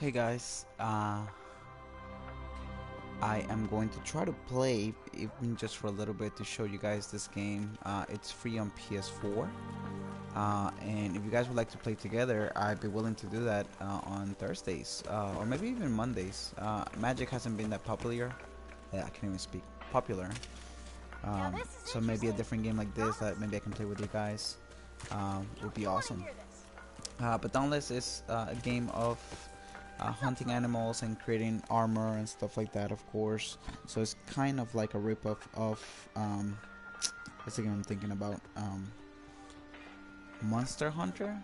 Hey guys, uh, I am going to try to play even just for a little bit to show you guys this game. Uh, it's free on PS4, uh, and if you guys would like to play together, I'd be willing to do that uh, on Thursdays uh, or maybe even Mondays. Uh, Magic hasn't been that popular. Yeah, I can't even speak. Popular. Um, so maybe a different game like this that maybe I can play with you guys um, would be awesome. Uh, but Dauntless is a game of uh, hunting animals and creating armor and stuff like that, of course. So it's kind of like a ripoff of um, what's the game I'm thinking about? Um, Monster Hunter.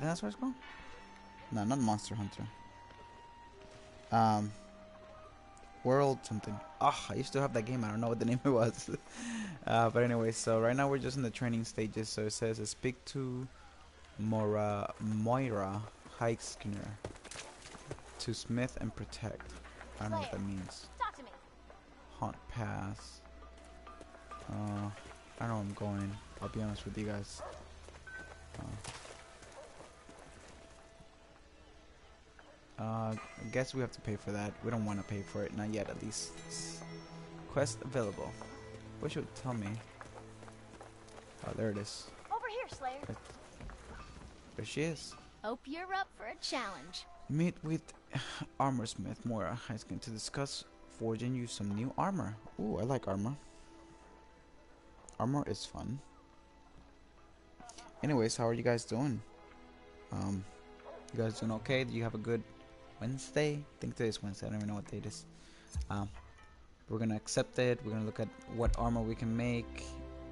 That's what it's called. No, not Monster Hunter. Um, World something. Ah, oh, I used to have that game. I don't know what the name it was. uh, but anyway, so right now we're just in the training stages. So it says speak to Mora Moira Hike Skinner to smith and protect. I don't know what that means. Talk to me. Hunt pass. Uh, I don't know where I'm going. I'll be honest with you guys. Uh, uh, I guess we have to pay for that. We don't want to pay for it. Not yet, at least. Quest available. Wish What should tell me? Oh, there it is. Over here, Slayer. There she is. Hope you're up for a challenge. Meet with Armorsmith Mora going to discuss forging you some new armor. Ooh, I like armor. Armor is fun. Anyways, how are you guys doing? Um, you guys doing okay? Do you have a good Wednesday? I think today's Wednesday. I don't even know what day it is. Um, we're gonna accept it. We're gonna look at what armor we can make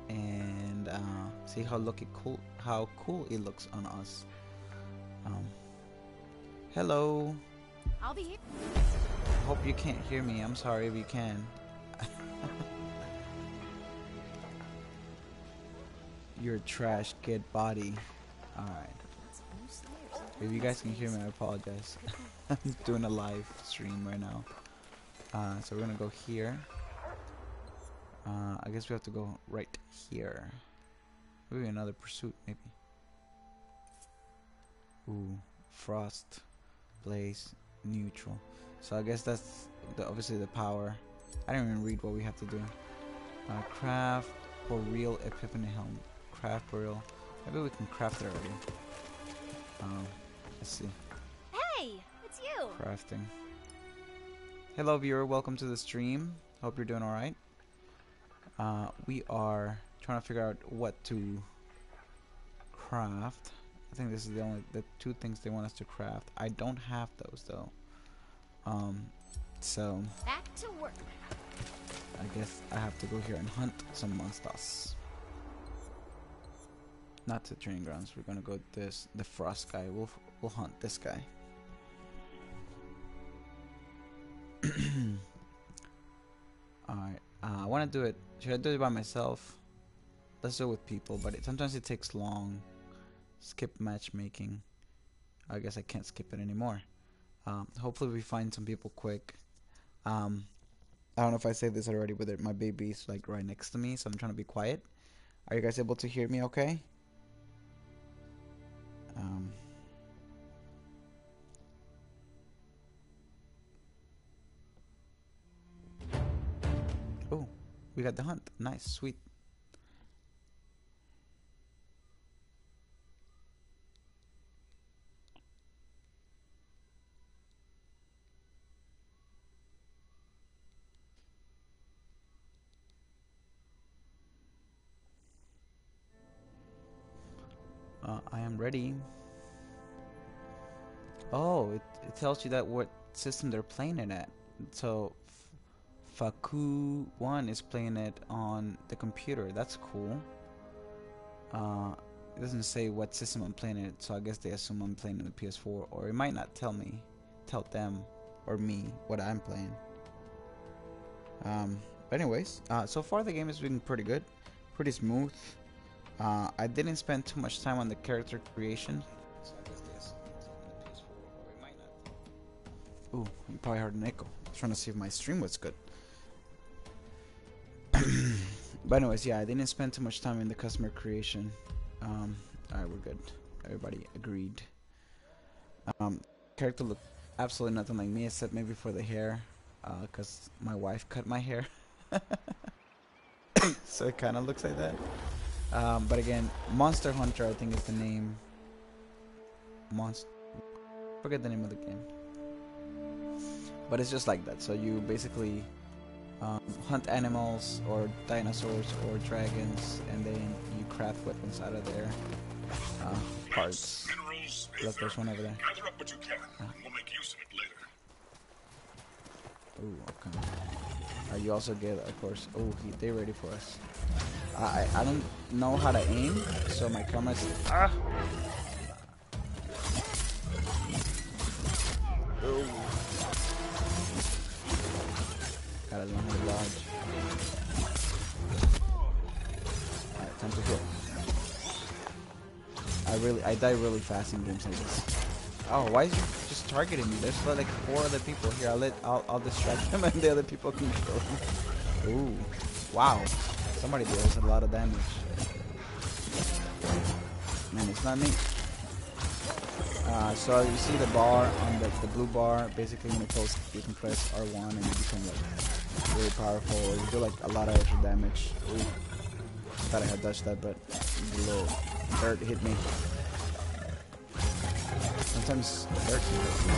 and uh, see how look cool, how cool it looks on us. Um, hello. I'll be here. Hope you can't hear me. I'm sorry if you can. You're trash, get body. Alright. If you guys can hear me, I apologize. I'm doing a live stream right now. Uh, so we're gonna go here. Uh, I guess we have to go right here. Maybe another pursuit, maybe. Ooh, frost, blaze, neutral. So I guess that's the, obviously the power. I didn't even read what we have to do. Uh, craft real Epiphany Helm. Craft real. Maybe we can craft it already. Um, let's see. Hey, it's you. Crafting. Hello viewer, welcome to the stream. Hope you're doing alright. Uh, we are trying to figure out what to craft. I think this is the only the two things they want us to craft. I don't have those though. Um, so back to work. I guess I have to go here and hunt some monsters. Not to training grounds. We're gonna go this the frost guy. We'll we'll hunt this guy. Alright, uh, I want to do it. Should I do it by myself? Let's do it with people, but it, sometimes it takes long. Skip matchmaking. I guess I can't skip it anymore. Um, hopefully we find some people quick. Um, I don't know if I said this already, but my baby's like right next to me, so I'm trying to be quiet. Are you guys able to hear me okay? Um, oh, we got the hunt. Nice, sweet. Oh, it, it tells you that what system they're playing it at. So, Faku 1 is playing it on the computer. That's cool. Uh, it doesn't say what system I'm playing it, so I guess they assume I'm playing in the PS4, or it might not tell me, tell them, or me, what I'm playing. Um, but anyways, uh, so far the game has been pretty good, pretty smooth. Uh, I didn't spend too much time on the character creation. Ooh, you probably heard an echo. I was trying to see if my stream was good. but anyways, yeah, I didn't spend too much time in the customer creation. Um, Alright, we're good. Everybody agreed. Um, character look absolutely nothing like me except maybe for the hair, because my wife cut my hair. so it kind of looks like that. Um, but again, Monster Hunter, I think is the name. Monster. Forget the name of the game. But it's just like that. So you basically um, hunt animals or dinosaurs or dragons, and then you craft weapons out of their uh, parts. Minerals, Look, there's one over there. Gather up what you can. We'll make use of it later. Ooh, okay. Uh, you also get, of course. Oh, he, they're ready for us. I I don't know how to aim, so my camera's ah. Gotta learn how to dodge. Alright, time to hit. I really, I die really fast in games like this. Oh, why is you just targeting me? There's like four other people here. I'll let, I'll, I'll distract them, and the other people can kill them. Ooh, wow. Somebody deals a lot of damage. Man, it's not me. Uh, so you see the bar on the, the blue bar. Basically, when it goes, you can press R1 and you become like really powerful. You do like a lot of extra damage. Ooh. Thought I had dodged that, but the little dirt hit me. Sometimes can hit me.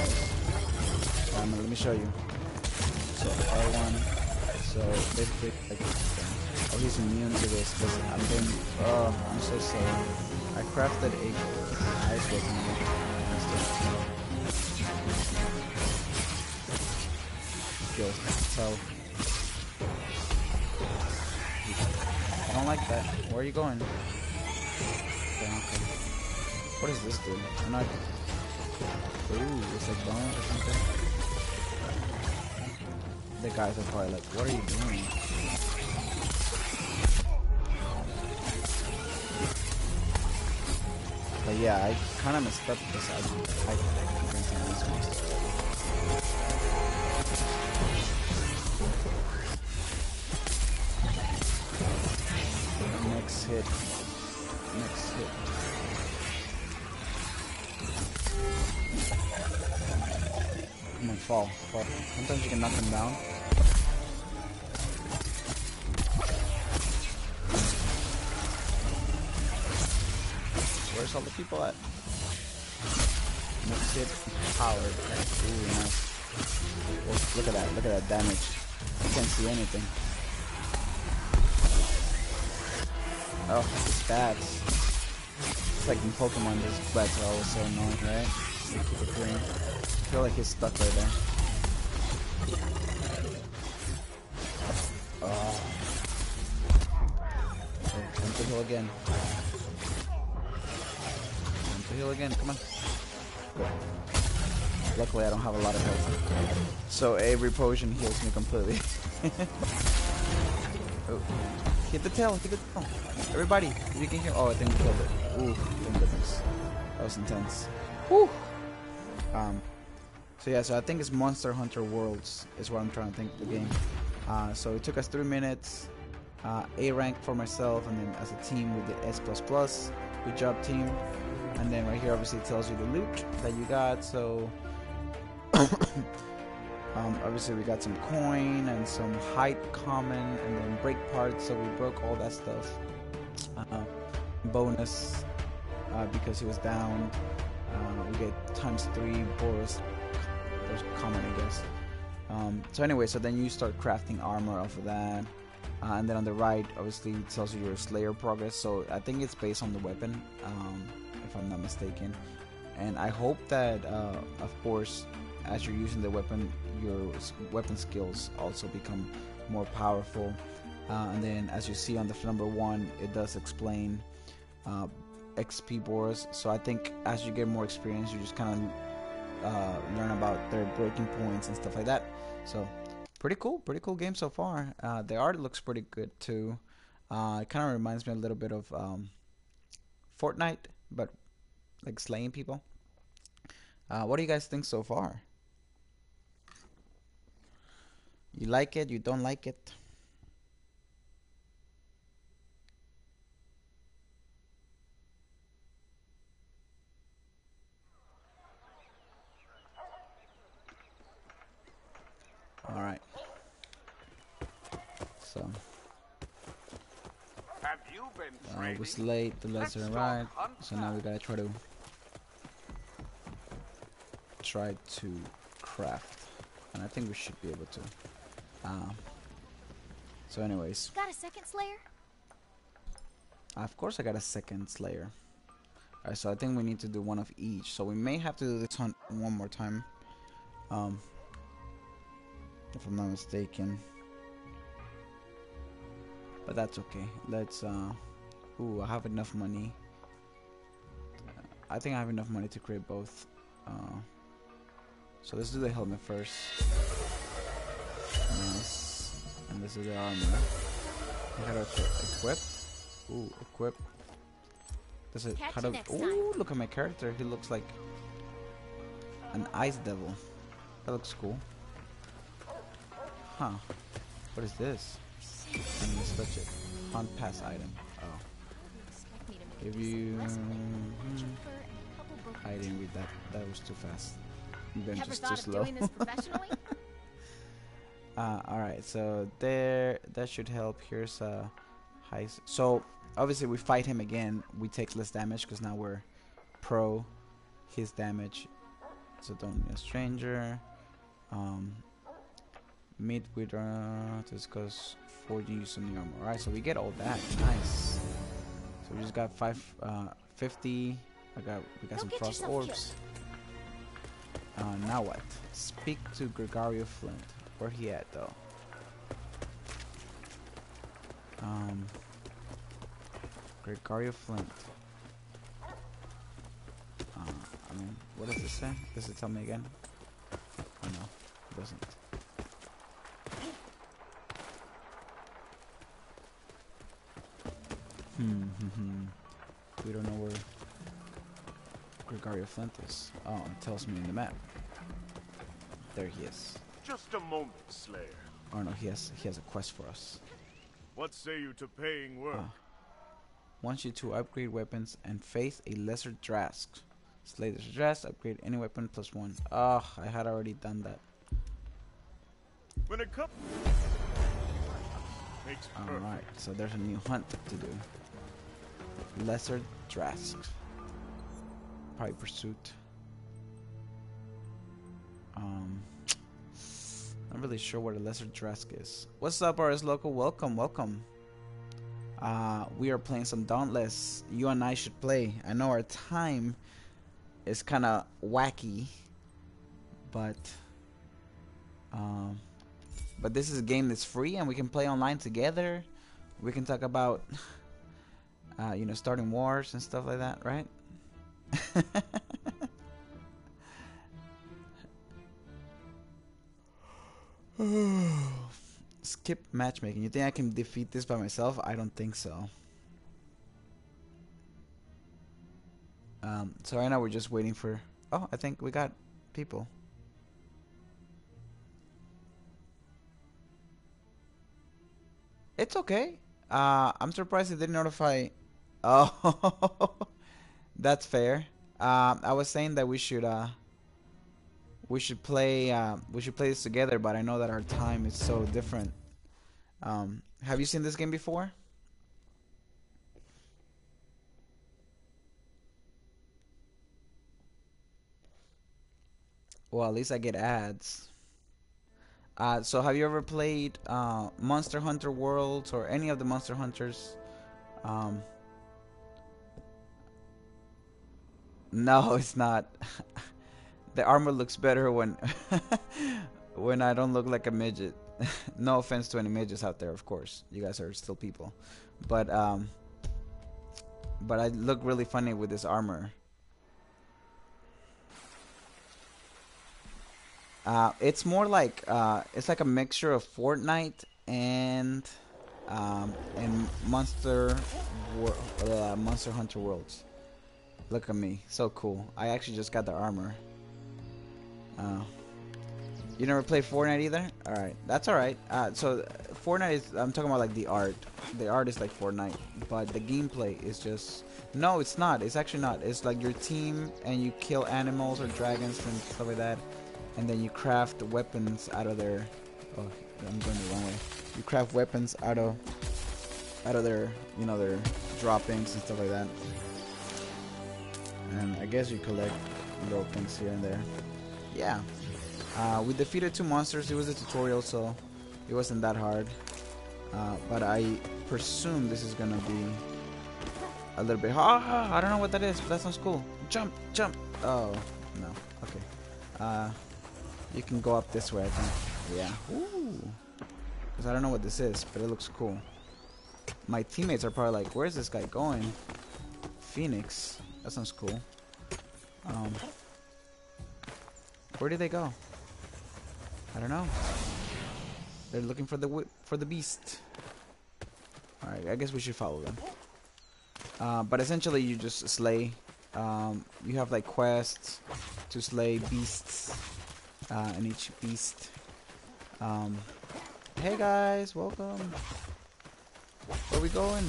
Um, let me show you. So R1. So basically, like, oh, he's immune to this because I've been. Oh, I'm so sorry. I crafted a ice weapon. Skills, so I don't like that. Where are you going? Okay, okay. What does this do? I'm not. Ooh, it's like or something. The guys are probably like, what are you doing? But yeah, I kind of messed up because I, I. Next hit. Fall, fall. Sometimes you can knock them down. Where's all the people at? Hit, power. Ooh, nice. Look at that, look at that damage. You can't see anything. Oh, his bats. It's like in Pokemon, those bats are always so annoying, right? They keep. I feel like he's stuck right there. Oh. Oh, time to heal again. Time to heal again, come on. Good. Luckily, I don't have a lot of health. So every potion heals me completely. oh. Hit the tail, hit the tail. Everybody, if you can hear. Oh, I think we killed it. Ooh, thank goodness. That was intense. Whew. Um, so yeah, so I think it's Monster Hunter Worlds is what I'm trying to think of the game. Uh, so it took us three minutes. Uh, a rank for myself, and then as a team with the S plus plus. Good job, team. And then right here, obviously, it tells you the loot that you got. So um, obviously, we got some coin and some height common, and then break parts. So we broke all that stuff. Uh, bonus uh, because he was down. Uh, we get times three Boris. There's common, I guess. Um, so anyway, so then you start crafting armor off of that. Uh, and then on the right, obviously, it tells you your Slayer progress. So I think it's based on the weapon, um, if I'm not mistaken. And I hope that, uh, of course, as you're using the weapon, your weapon skills also become more powerful. Uh, and then, as you see on the number one, it does explain uh, XP Boris. So I think as you get more experience, you just kind of uh, learn about their breaking points and stuff like that. So pretty cool, pretty cool game so far. Uh, the art looks pretty good too. Uh, it kind of reminds me a little bit of um, Fortnite, but like slaying people. Uh, what do you guys think so far? You like it? You don't like it? All right. So Have you been uh, training? it was late. The lesson Let's arrived. So now we gotta try to try to craft, and I think we should be able to. Uh, so, anyways, Got a second Slayer? of course I got a second Slayer. Alright, so I think we need to do one of each. So we may have to do this hunt one more time. Um, if I'm not mistaken. But that's okay. Let's, uh, ooh, I have enough money. Uh, I think I have enough money to create both. Uh, so let's do the helmet first. Nice. And this is the armor. Gotta equi- equip. Ooh, equip. Does it? Catch how next Ooh, look at my character. He looks like an ice devil. That looks cool. Huh? What is this? Me touch it. Hunt pass item. Oh, Expect me to make give you. less cheaper, and a couple book I didn't read that. That was too fast. Bench too slow. doing this professionally? Uh, all right, so there, that should help. Here's a high. So obviously we fight him again. We take less damage because now we're pro his damage. So don't be a stranger. Um, meet with uh, to discuss forging of the armor. All right, so we get all that. Nice. So we just got five, uh, 50. I got we got Don't some frost orbs. Uh, now what? Speak to Gregario Flint. Where he at though? Um, Gregario Flint. Uh, I mean, what does it say? Does it tell me again? Oh no, it doesn't. Hmm, hmm, hmm. We don't know where Gregario Flint is. Oh, it tells me in the map. There he is. Just a moment, Slayer. Oh no, he has he has a quest for us. What say you to paying work? Ah. Wants you to upgrade weapons and face a lesser Drask. Slay the Drask, upgrade any weapon plus one. Oh, I had already done that. When comes, makes. Alright, so there's a new hunt to do. Lesser Drask. Probably pursuit. Um not really sure what a lesser Drask is. What's up, RS Local? Welcome, welcome. Uh we are playing some Dauntless. You and I should play. I know our time is kinda wacky, but um but this is a game that's free and we can play online together. We can talk about uh, you know, starting wars and stuff like that, right? Skip matchmaking. You think I can defeat this by myself? I don't think so. Um, so right now we're just waiting for. Oh, I think we got people. It's okay. Uh, I'm surprised it didn't notify. Oh, that's fair. Um, I was saying that we should uh, we should play uh, we should play this together, but I know that our time is so different. Um, have you seen this game before? Well, at least I get ads. Uh, so have you ever played uh, Monster Hunter Worlds or any of the Monster Hunters? Um, no, it's not. the armor looks better when when I don't look like a midget. no offense to any midgets out there, of course. You guys are still people, but um, but I look really funny with this armor. Uh, it's more like uh, it's like a mixture of Fortnite and um, and Monster Wor- uh, Monster Hunter Worlds. Look at me, so cool. I actually just got the armor. Uh, you never play Fortnite either? All right, that's all right. Uh, so Fortnite is I'm talking about like the art. The art is like Fortnite, but the gameplay is just no, it's not. It's actually not. It's like your team and you kill animals or dragons and stuff like that and then you craft weapons out of their Oh, I'm going the wrong way. You craft weapons out of out of their, you know, their droppings and stuff like that. And I guess you collect little things here and there. Yeah. Uh, we defeated two monsters. It was a tutorial, so it wasn't that hard. Uh, but I presume this is gonna be a little bit hard. I don't know what that is, but that sounds cool. Jump, jump. Oh, no. Okay. Uh, you can go up this way, I think. Yeah. Ooh. Because I don't know what this is, but it looks cool. My teammates are probably like, where's this guy going? Phoenix. That sounds cool. Um, where did they go? I don't know. They're looking for the for the beast. All right, I guess we should follow them. Uh, but essentially, you just slay. Um, you have like quests to slay beasts, uh, and each beast. Um, hey guys, welcome. Where we going?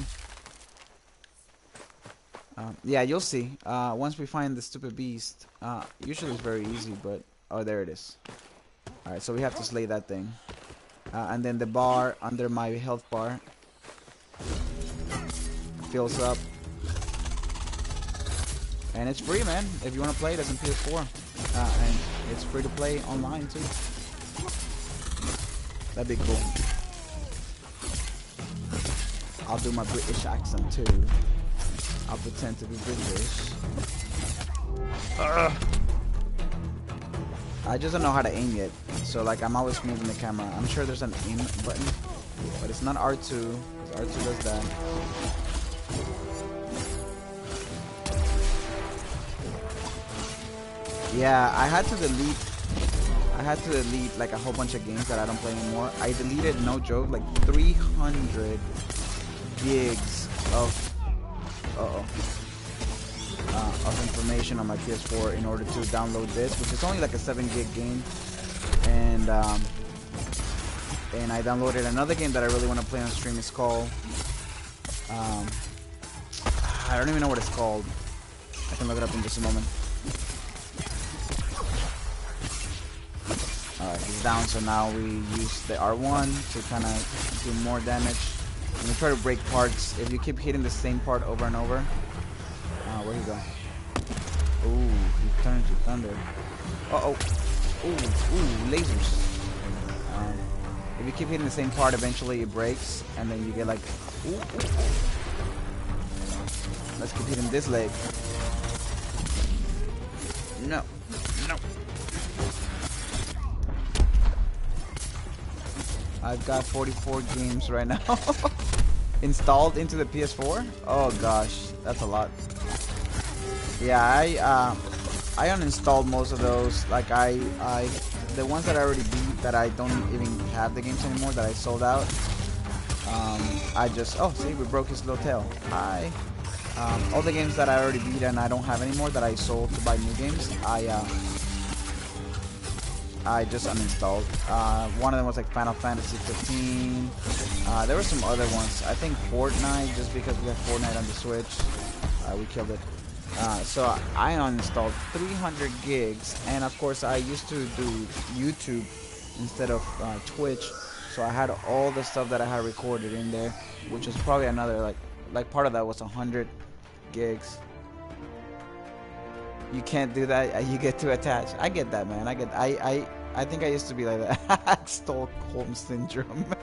Yeah, you'll see. Uh, once we find the stupid beast, uh, usually it's very easy, but oh, there it is. All right, so we have to slay that thing, uh, and then the bar under my health bar fills up, and it's free, man. If you want to play, it, it's on PS4, uh, and it's free to play online too. That'd be cool. I'll do my British accent too. I'll pretend to be British. Ugh. I just don't know how to aim yet. So like I'm always moving the camera. I'm sure there's an aim button, but it's not R2. 'cause R2 does that. Yeah, I had to delete. I had to delete like a whole bunch of games that I don't play anymore. I deleted, no joke, like 300 gigs of uh-oh, uh, of information on my PS4 in order to download this, which is only like a 7 gig game. And um, and I downloaded another game that I really want to play on stream. It's called um, I don't even know what it's called. I can look it up in just a moment. Alright, he's down, so now we use the R1 to kind of do more damage. And we try to break parts. If you keep hitting the same part over and over. Uh, where'd he go? Ooh, he turned to thunder. Uh-oh. Ooh, ooh, lasers. Um, if you keep hitting the same part, eventually it breaks, and then you get like, ooh, ooh, ooh. Let's keep hitting this leg. No, no. I've got 44 games right now installed into the PS4. Oh gosh, that's a lot. Yeah, I uh, I uninstalled most of those. Like I I the ones that I already beat that I don't even have the games anymore that I sold out. Um, I just oh see we broke his little tail. Hi. Um, all the games that I already beat and I don't have anymore that I sold to buy new games. I uh, I just uninstalled. Uh, one of them was like Final Fantasy 15. Uh, there were some other ones. I think Fortnite, just because we have Fortnite on the Switch, uh, we killed it. Uh, so I uninstalled 300 gigs, and of course I used to do YouTube instead of uh, Twitch. So I had all the stuff that I had recorded in there, which was probably another like like part of that was 100 gigs you can't do that you get too attached. I get that man. I get i i i think i used to be like that. Stockholm syndrome.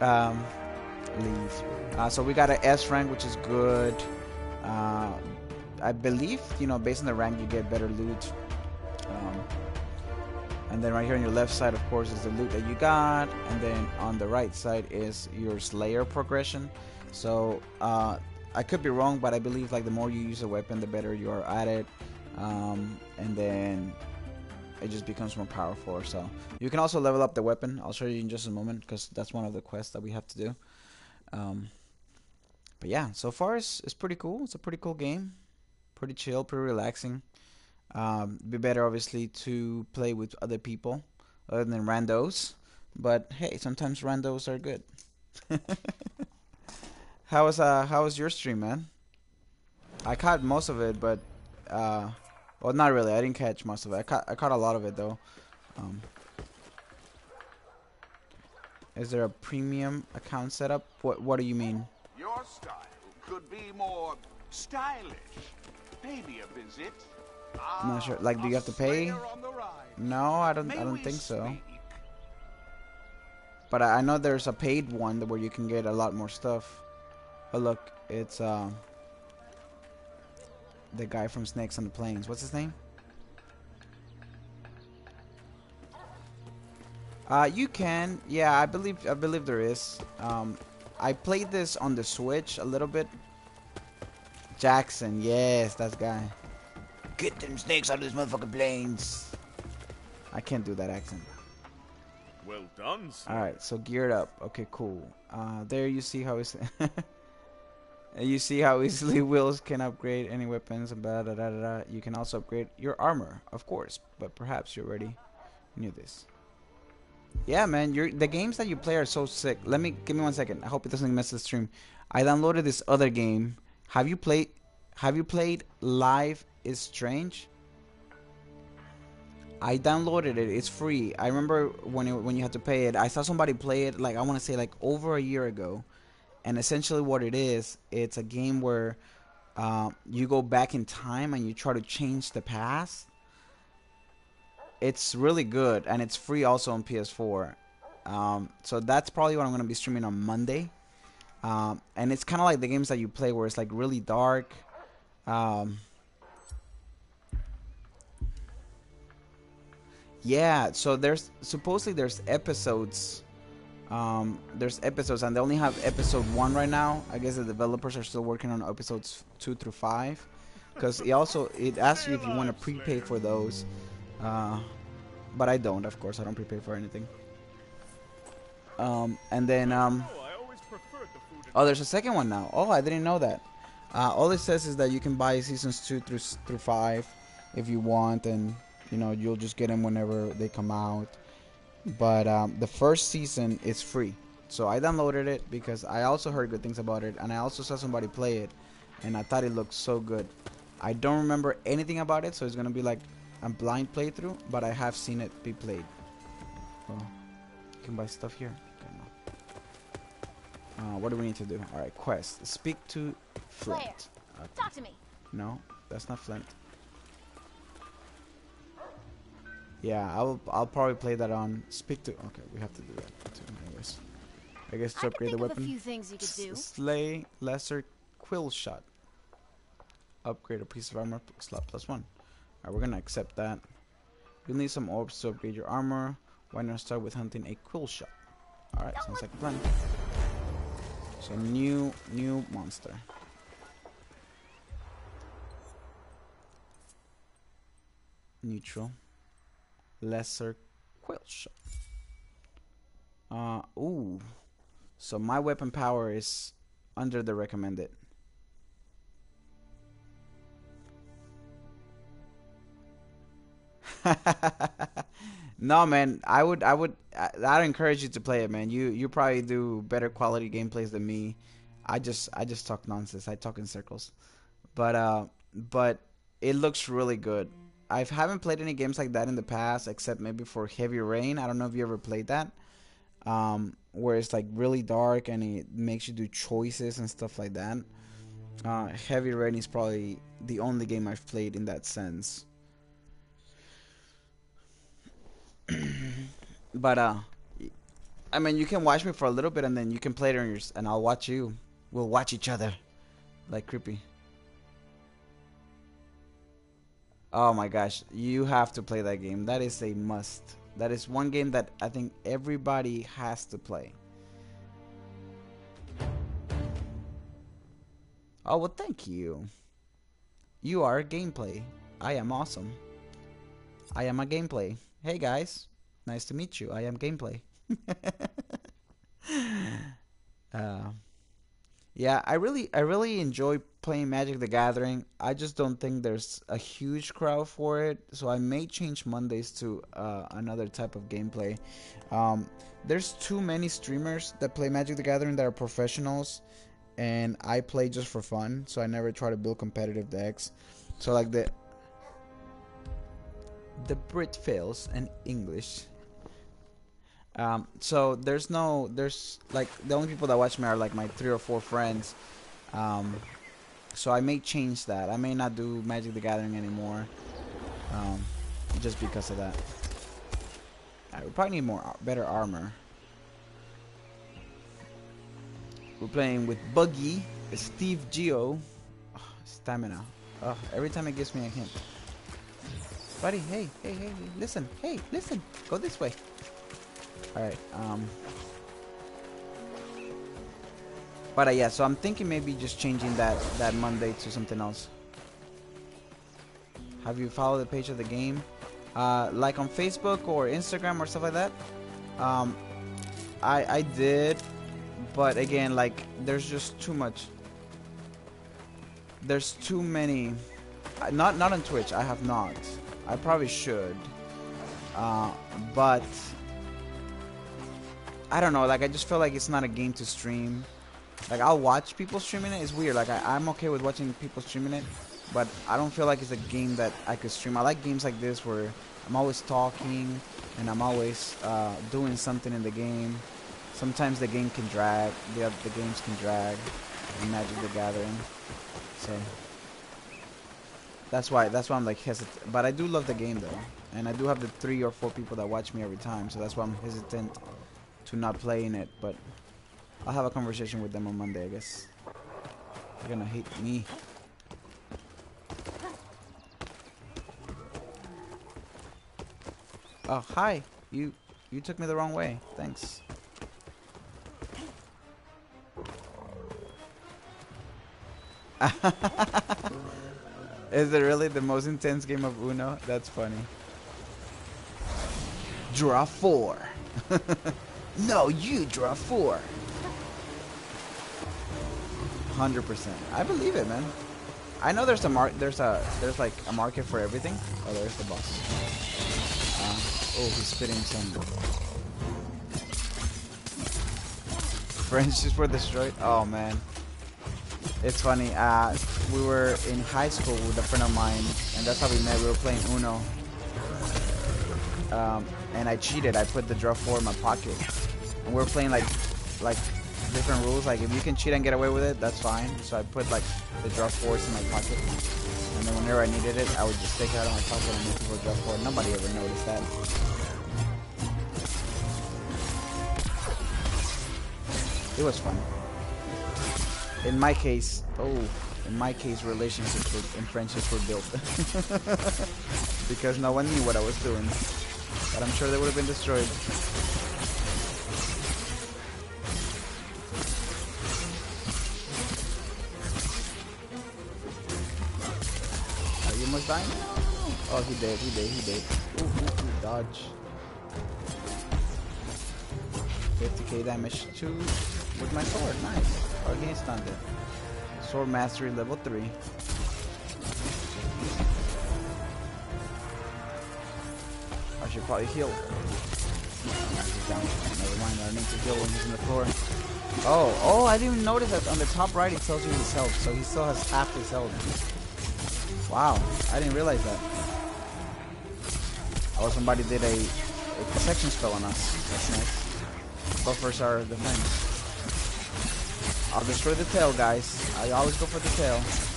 Um leave. Uh, so we got an s rank which is good. Uh i believe you know based on the rank you get better loot. Um and then right here on your left side of course is the loot that you got. And then on the right side is your slayer progression. So uh I could be wrong, but I believe like the more you use a weapon, the better you are at it, um, and then it just becomes more powerful. So you can also level up the weapon. I'll show you in just a moment because that's one of the quests that we have to do. Um, but yeah, so far it's, it's pretty cool. It's a pretty cool game, pretty chill, pretty relaxing. Um, be better obviously to play with other people other than randos, but hey, sometimes randos are good. How was uh how was your stream, man? I caught most of it, but uh, well, not really. I didn't catch most of it. I caught I caught a lot of it though. Um, Is there a premium account setup? What What do you mean? Your style could be more stylish. Maybe a visit. I'm not sure. Ah, Like, do you have to pay? the rise. No, I don't. May I don't think so. speak? But I I know there's a paid one where you can get a lot more stuff. But look, it's uh, the guy from Snakes on the Planes. What's his name? Uh, you can. Yeah, I believe. I believe there is. Um, I played this on the Switch a little bit. Jackson, yes, that guy. Get them snakes out of this motherfucking planes. I can't do that accent. Well done. All right, so geared up. Okay, cool. Uh, there you see how it's. you see how easily wheels can upgrade any weapons and blah, blah, blah, da. You can also upgrade your armor, of course, but perhaps you already knew this. Yeah, man, you're, the games that you play are so sick. Let me give me one second. I hope it doesn't mess the stream. I downloaded this other game. Have you played? Have you played Life is Strange? I downloaded it. It's free. I remember when it, when you had to pay it. I saw somebody play it like I want to say like over a year ago, and essentially what it is, it's a game where uh, you go back in time and you try to change the past. It's really good and it's free also on PS4. Um, so that's probably what I'm gonna be streaming on Monday. Um, and it's kind of like the games that you play where it's like really dark. Um, Yeah, so there's supposedly there's episodes. Um, there's episodes, and they only have episode one right now. I guess the developers are still working on episodes two through five, because it also it asks you if you want to prepay for those. Uh, but I don't, of course, I don't prepay for anything. Um, and then um, Oh, there's a second one now. Oh, I didn't know that. Uh, all it says is that you can buy seasons two through through five if you want, and you know you'll just get them whenever they come out. But um, the first season is free, so I downloaded it because I also heard good things about it, and I also saw somebody play it, and I thought it looked so good. I don't remember anything about it, so it's gonna be like a blind playthrough, but I have seen it be played. Oh, you can buy stuff here. Uh, what do we need to do? All right, quest. Speak to Flint. Okay. Talk to me. No, that's not Flint. Yeah, I'll I'll probably play that on speak to. Okay, we have to do that too. Anyways, I guess to I upgrade the of a few things you could do. Slay lesser Quillshot. Upgrade a piece of armor slot plus one. Alright, we're gonna accept that. You'll need some orbs to upgrade your armor. Why not start with hunting a Quillshot? Alright, sounds like a plan. So new new monster. Neutral. Lesser Quillshot. Uh ooh. So my weapon power is under the recommended. no man, I would I would I'd encourage you to play it, man. You you probably do better quality gameplays than me. I just I just talk nonsense. I talk in circles. But uh but it looks really good. I haven't played any games like that in the past except maybe for Heavy Rain. I don't know if you ever played that. Um where it's like really dark and it makes you do choices and stuff like that. Uh, Heavy Rain is probably the only game I've played in that sense. but uh, I mean, you can watch me for a little bit and then you can play it on yours, and I'll watch you. We'll watch each other, like creepy. Oh my gosh, you have to play that game. That is a must. That is one game that I think everybody has to play. Oh, well, thank you. You are gameplay. I am awesome. I am a gameplay. Hey guys, nice to meet you. I am gameplay. uh, yeah, I really, I really enjoy playing Magic the Gathering. I just don't think there's a huge crowd for it, so I may change Mondays to uh, another type of gameplay. Um, there's too many streamers that play Magic the Gathering that are professionals, and I play just for fun, so I never try to build competitive decks. So like the the Brit fails and English. Um, so there's no, there's like the only people that watch me are like my three or four friends. Um, so I may change that. I may not do Magic the Gathering anymore, um, just because of that. I would probably need more better armor. We're playing with Buggy, Steve Geo, Ugh, stamina. Ugh, every time it gives me a hint. Buddy, hey, hey, hey, listen, hey, listen, go this way. Alright, um. But uh, yeah, so I'm thinking maybe just changing that, that Monday to something else. Have you followed the page of the game? Uh, like on Facebook or Instagram or stuff like that? Um, I, I did, but again, like, there's just too much. There's too many. Not not on Twitch. I have not. I probably should. Uh, but I don't know. Like I just feel like it's not a game to stream. Like I'll watch people streaming it. It's weird. Like I, I'm okay with watching people streaming it, but I don't feel like it's a game that I could stream. I like games like this where I'm always talking and I'm always uh, doing something in the game. Sometimes the game can drag. The the games can drag. Magic the Gathering. So that's why that's why I'm like hesitant. But I do love the game though, and I do have the three or four people that watch me every time. So that's why I'm hesitant to not playing it. But I'll have a conversation with them on Monday, I guess. They're gonna hate me. Oh hi, you you took me the wrong way. Thanks. Is it really the most intense game of Uno? That's funny. Draw four. no, you draw four. Hundred percent. I believe it, man. I know there's a mar there's a there's like a market for everything. Oh, there's the boss. Uh, oh, he's spitting some. Friendships were destroyed. Oh man. It's funny. Uh, we were in high school with a friend of mine, and that's how we met. We were playing Uno, um, and I cheated. I put the draw four in my pocket, and we're playing like, like different rules. Like if you can cheat and get away with it, that's fine. So I put like the draw fours in my pocket, and then whenever I needed it, I would just take it out of my pocket and make people draw four. Nobody ever noticed that. It was fun. In my case, oh, in my case, relationships were, and friendships were built because no one knew what I was doing. But I'm sure they would have been destroyed. Oh, he did, he did, he did. Ooh, ooh, ooh, dodge. 50k damage too with my sword. Nice. Oh, he stunned it. Sword mastery level 3. I should probably heal. Never mind, I need to heal when he's on the floor. Oh, oh, I didn't even notice that on the top right it tells you his health, so he still has half his health. Wow, I didn't realize that. Oh, somebody did a, a protection spell on us. That's nice. Buffers our defense. I'll destroy the tail, guys. I always go for the tail.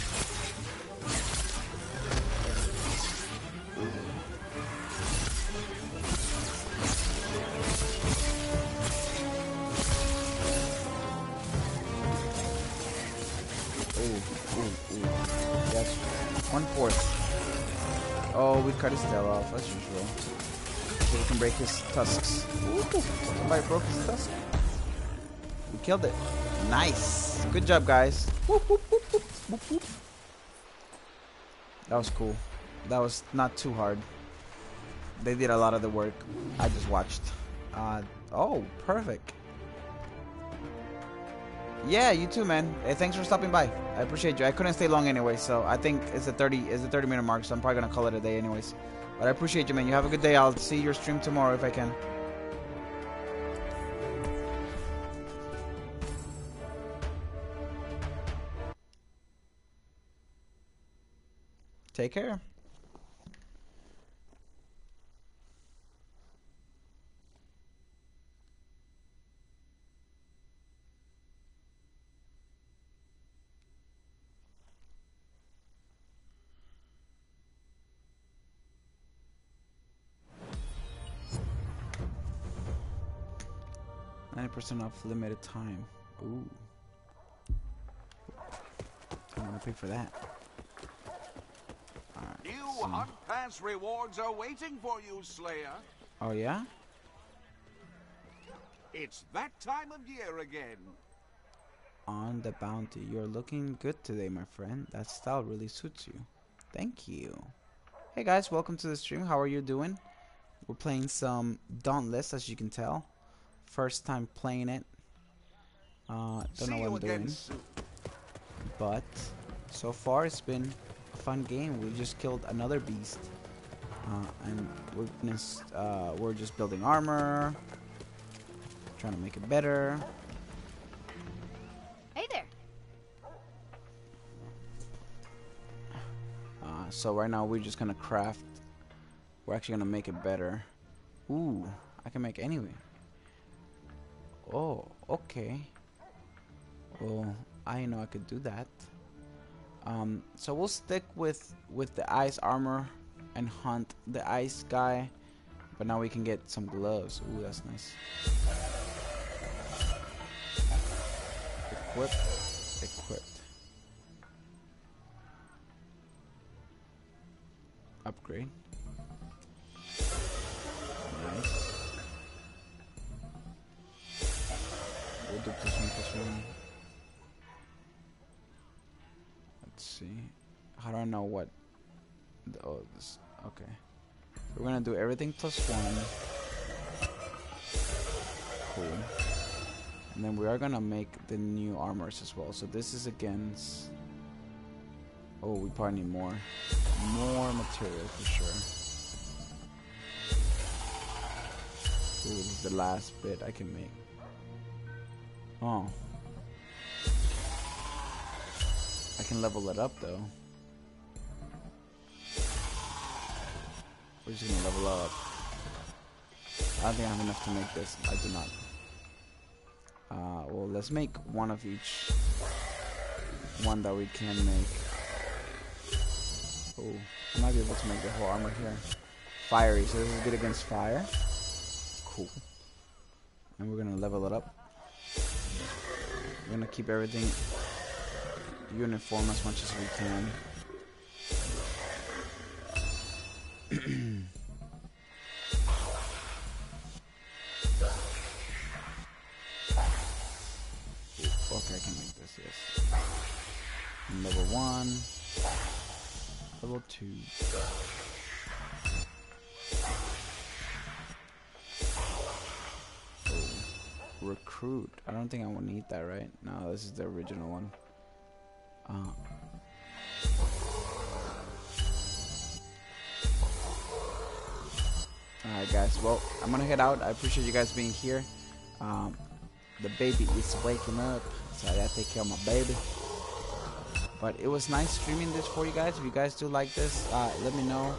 Cut his tail off, as usual. So we can break his tusks. Ooh, somebody broke his tusk. We killed it. Nice. Good job, guys. Whoop, whoop, whoop. That was cool. That was not too hard. They did a lot of the work. I just watched. Uh, oh, perfect. Yeah, you too, man. Hey, thanks for stopping by. I appreciate you. I couldn't stay long anyway, so I think it's a 30 it's a 30 minute mark, so I'm probably gonna call it a day anyways. But I appreciate you, man. You have a good day. I'll see your stream tomorrow if I can. Take care. 90% off limited time. Ooh. I'm gonna pay for that. Alright. New so- Hunt Pass rewards are waiting for you, Slayer. Oh yeah? It's that time of year again. On the bounty. You're looking good today, my friend. That style really suits you. Thank you. Hey guys, welcome to the stream. How are you doing? We're playing some Dauntless, as you can tell. First time playing it. Uh, don't See know what I'm doing. soon. but so far it's been a fun game. We just killed another beast, uh, and we're gonna uh, we're just building armor, trying to make it better. Hey there. Uh, so right now we're just gonna craft. We're actually gonna make it better. Ooh, I can make anyway. Oh, okay. Well, I know I could do that. Um, so we'll stick with with the ice armor and hunt the ice guy, but now we can get some gloves. Ooh, that's nice. Equipped, equipped. Upgrade. Plus one. Let's see. I know what? The, oh, this. Okay. We're gonna do everything plus one. Cool. And then we are gonna make the new armors as well. So this is against. Oh, we probably need more. More material for sure. Ooh, this is the last bit I can make. Oh. I can level it up though. We're just gonna level up. I don't think I have enough to make this. I do not. Uh, well, let's make one of each. One that we can make. Oh, I might be able to make the whole armor here. Fiery, so this is good against fire. Cool. And we're gonna level it up. We're gonna keep everything uniform as much as we can. okay, I can make this, yes. Level 1. Level 2. Recruit. I don't think I will need that, right? No, this is the original one. Uh, Alright guys, well, I'm gonna head out. I appreciate you guys being here. Um, the baby is waking up, so I gotta take care of my baby. But it was nice streaming this for you guys. If you guys do like this, uh, let me know.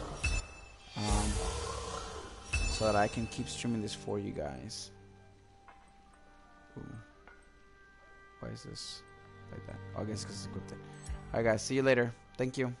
Um, so that I can keep streaming this for you guys. Ooh. Why is this like that? Oh, I guess because it's equipped. Alright guys, see you later. Thank you.